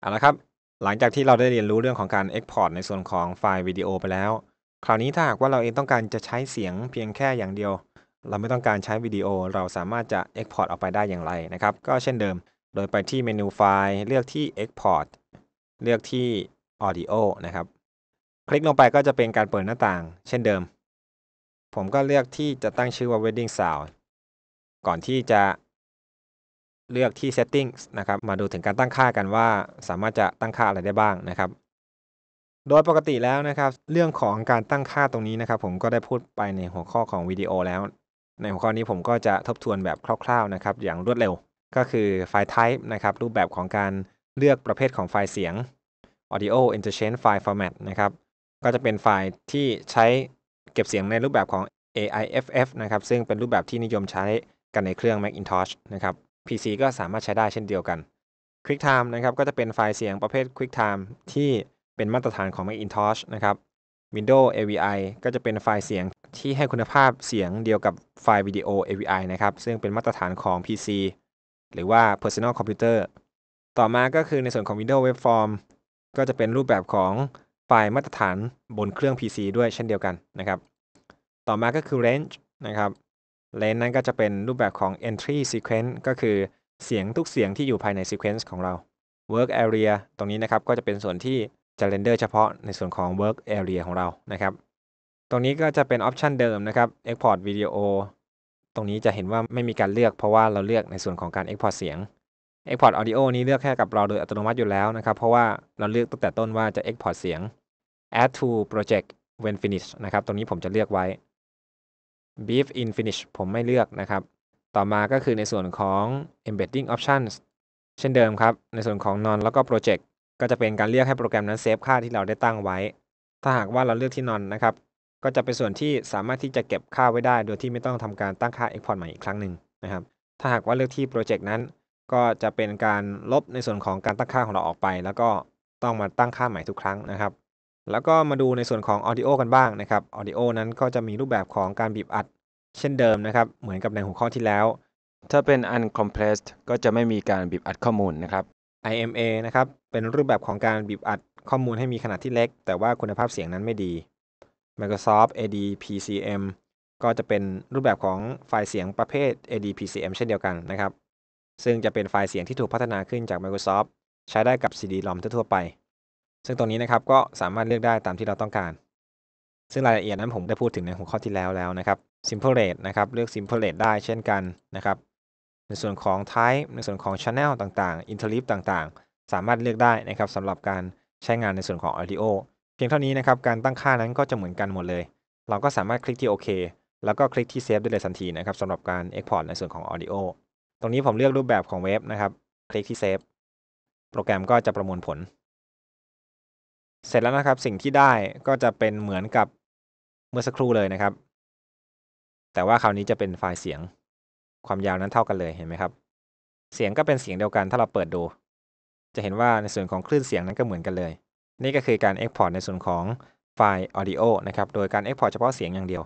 เอาละครับ หลังจากที่เราได้เรียนรู้เรื่องของการ Export ในส่วนของไฟล์วิดีโอไปแล้ว คราวนี้ถ้าหากว่าเราเองต้องการจะใช้เสียงเพียงแค่อย่างเดียว เราไม่ต้องการใช้วิดีโอ เราสามารถจะ Export ออกไปได้อย่างไรนะครับ ก็เช่นเดิม โดยไปที่เมนูไฟล์เลือกที่ Export เลือกที่ Audio นะครับ คลิกลงไปก็จะเป็นการเปิดหน้าต่าง เช่นเดิม ผมก็เลือกที่จะตั้งชื่อว่า Wedding Sound ก่อนที่จะ เลือกที่ Settings นะครับ มาดูถึงการตั้งค่ากันว่า สามารถจะตั้งค่าอะไรได้บ้างนะครับ โดยปกติแล้วนะครับ เรื่องของการตั้งค่าตรงนี้นะครับ ผมก็ได้พูดไปในหัวข้อของวิดีโอแล้ว ในหัวข้อนี้ผมก็จะทบทวนแบบคร่าวๆนะครับ อย่างรวดเร็ว ก็คือไฟล์ type นะครับ รูปแบบของการเลือกประเภทของไฟล์เสียง audio interchange file format นะครับ ก็จะเป็นไฟล์ที่ใช้เก็บเสียงในรูปแบบของ AIFF นะครับ ซึ่งเป็นรูปแบบที่นิยมใช้กันในเครื่อง Macintosh นะครับ PC ก็สามารถใช้ได้เช่นเดียวกัน QuickTime นะครับก็จะเป็นไฟล์เสียงประเภท QuickTime ที่เป็นมาตรฐานของ Macintosh นะครับ Windows AVI ก็จะเป็นไฟล์เสียงที่ให้คุณภาพเสียงเดียวกับไฟล์วิดีโอ AVI นะครับ ซึ่งเป็นมาตรฐานของ PC หรือว่า Personal Computer ต่อมาก็คือในส่วนของ Windows Waveform ก็จะเป็นรูปแบบของไฟล์มาตรฐานบนเครื่อง PC ด้วยเช่นเดียวกันนะครับ ต่อมาก็คือ Range นะครับ Range นั้นก็จะเป็นรูปแบบของ Entire Sequence ก็คือเสียงทุกเสียงที่อยู่ภายใน Sequence ของเรา Work Area ตรงนี้นะครับก็จะเป็นส่วนที่จะ render เฉพาะในส่วนของ Work Area ของเรานะครับ ตรงนี้ก็จะเป็น option เดิมนะครับ Export Video ตรงนี้จะเห็นว่าไม่มีการเลือกเพราะว่าเราเลือกในส่วนของการ Export เสียง Export Audio นี้เลือกแค่กับเราโดยอัตโนมัติอยู่แล้วนะครับ เพราะว่าเราเลือกตั้งแต่ต้นว่าจะ Export เสียง Add to Project when finished นะครับ ตรงนี้ผมจะเลือกไว้ Beef in finish ผมไม่เลือกนะครับ ต่อมาก็คือในส่วนของ embedding options เช่นเดิมครับ ในส่วนของ non แล้วก็ project ก็จะเป็นการเรียกให้โปรแกรมนั้นเซฟค่าที่เราได้ตั้งไว้ ถ้าหากว่าเราเลือกที่ non นะครับ ก็จะเป็นส่วนที่สามารถที่จะเก็บค่าไว้ได้ โดยที่ไม่ต้องทำการตั้งค่า export ใหม่อีกครั้งหนึ่งนะครับ ถ้าหากว่าเลือกที่ project นั้น ก็จะเป็นการลบในส่วนของการตั้งค่าของเราออกไป แล้วก็ต้องมาตั้งค่าใหม่ทุกครั้งนะครับ แล้วก็มาดูในส่วนของ audio กันบ้างนะครับ audio นั้นก็จะมีรูปแบบของการบีบอัด เช่นเดิมนะครับ เหมือนกับในหัวข้อที่แล้ว ถ้าเป็น uncompressed ก็จะไม่มีการบีบอัดข้อมูลนะครับ IMA นะครับ เป็นรูปแบบของการบีบอัดข้อมูลให้มีขนาดที่เล็ก แต่ว่าคุณภาพเสียงนั้นไม่ดี Microsoft ADPCM ก็จะเป็นรูปแบบของไฟล์เสียงประเภท ADPCM เช่นเดียวกันนะครับ ซึ่งจะเป็นไฟล์เสียงที่ถูกพัฒนาขึ้นจาก Microsoft ใช้ได้กับ CD-ROM ทั่วไป ซึ่งตรงนี้นะครับก็สามารถเลือกได้ตามที่เราต้องการ ซึ่งรายละเอียดนั้นผมได้พูดถึงในหัวข้อที่แล้วแล้วนะครับ Simple Rate นะครับเลือก Simple Rate ได้เช่นกันนะครับ ในส่วนของ Type ในส่วนของ Channel ต่างๆ Interleave ต่างๆ สามารถเลือกได้นะครับสำหรับการใช้งานในส่วนของ Audio เพียงเท่านี้นะครับการตั้งค่านั้นก็จะเหมือนกันหมดเลย เราก็สามารถคลิกที่โอเคแล้วก็คลิกที่ Save ได้เลยทันทีนะครับสำหรับการ Export ในส่วนของ Audio ตรงนี้ผมเลือกรูปแบบของเว็บนะครับ คลิกที่ Save โปรแกรมก็จะประมวลผล เสร็จแล้วนะครับสิ่งที่ได้ก็จะเป็นเหมือนกับเมื่อสักครู่เลยนะครับ แต่ว่าคราวนี้จะเป็นไฟล์เสียง ความยาวนั้นเท่ากันเลยเห็นไหมครับ เสียงก็เป็นเสียงเดียวกันถ้าเราเปิดดู จะเห็นว่าในส่วนของคลื่นเสียงนั้นก็เหมือนกันเลย นี่ก็คือการ Export ในส่วนของไฟล์ Audio นะครับ โดยการ Export เฉพาะเสียงอย่างเดียว